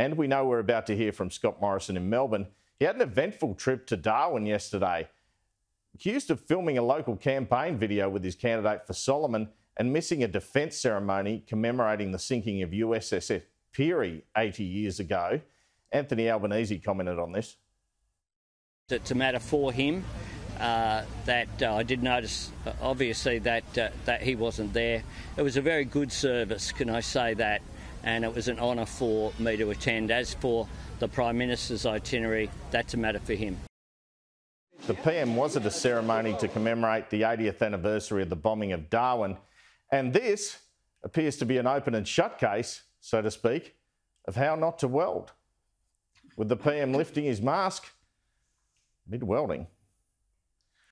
And we know we're about to hear from Scott Morrison in Melbourne. He had an eventful trip to Darwin yesterday. Accused of filming a local campaign video with his candidate for Solomon and missing a defence ceremony commemorating the sinking of USS Peary 80 years ago. Anthony Albanese commented on this. It's a matter for him uh, that uh, I did notice, uh, obviously, that uh, that he wasn't there. It was a very good service, can I say that? And it was an honour for me to attend. As for the Prime Minister's itinerary, that's a matter for him. The PM was at a ceremony to commemorate the 80th anniversary of the bombing of Darwin, and this appears to be an open and shut case, so to speak, of how not to weld. With the PM lifting his mask mid welding.